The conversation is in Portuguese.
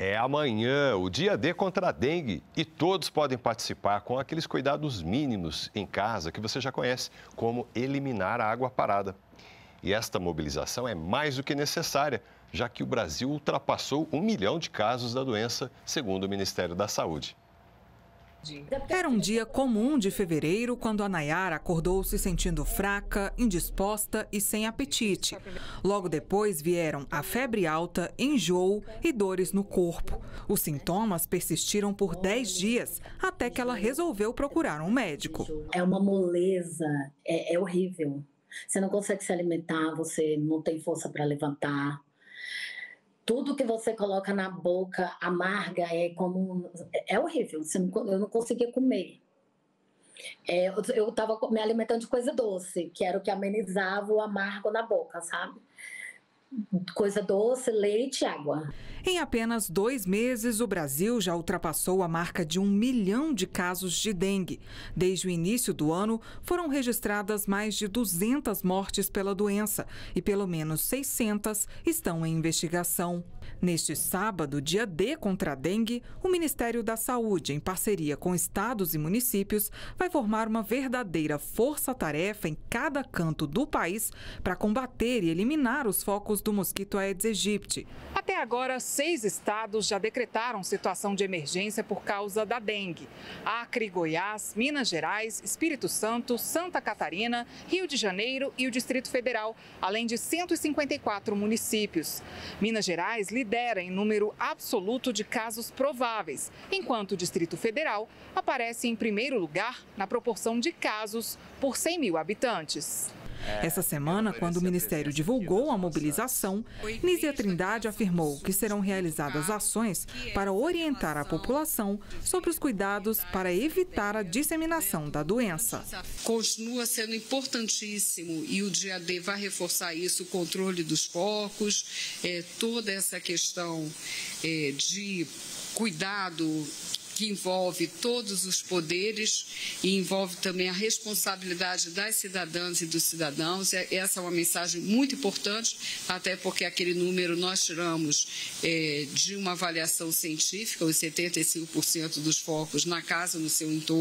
É amanhã, o dia D contra a dengue. E todos podem participar com aqueles cuidados mínimos em casa que você já conhece, como eliminar a água parada. E esta mobilização é mais do que necessária, já que o Brasil ultrapassou um milhão de casos da doença, segundo o Ministério da Saúde. Era um dia comum de fevereiro quando a Nayara acordou se sentindo fraca, indisposta e sem apetite. Logo depois vieram a febre alta, enjoo e dores no corpo. Os sintomas persistiram por 10 dias até que ela resolveu procurar um médico. É uma moleza, é, é horrível. Você não consegue se alimentar, você não tem força para levantar tudo que você coloca na boca amarga é como é horrível. eu não conseguia comer. É, eu estava me alimentando de coisa doce, que era o que amenizava o amargo na boca, sabe? Coisa doce, leite e água. Em apenas dois meses, o Brasil já ultrapassou a marca de um milhão de casos de dengue. Desde o início do ano, foram registradas mais de 200 mortes pela doença e pelo menos 600 estão em investigação. Neste sábado, dia D contra a dengue, o Ministério da Saúde, em parceria com estados e municípios, vai formar uma verdadeira força-tarefa em cada canto do país para combater e eliminar os focos do mosquito Aedes aegypti. Até agora, seis estados já decretaram situação de emergência por causa da dengue. Acre, Goiás, Minas Gerais, Espírito Santo, Santa Catarina, Rio de Janeiro e o Distrito Federal, além de 154 municípios. Minas Gerais lidera em número absoluto de casos prováveis, enquanto o Distrito Federal aparece em primeiro lugar na proporção de casos por 100 mil habitantes. É, Essa semana, quando o Ministério divulgou a mobilização, Nízia Trindade afirmou que serão realizadas ações para orientar a população sobre os cuidados para evitar a disseminação da doença. Continua sendo importantíssimo e o dia D vai reforçar isso, o controle dos focos, é, toda essa questão é, de cuidado que envolve todos os poderes e envolve também a responsabilidade das cidadãs e dos cidadãos. Essa é uma mensagem muito importante, até porque aquele número nós tiramos é, de uma avaliação científica, os 75% dos focos na casa, no seu entorno.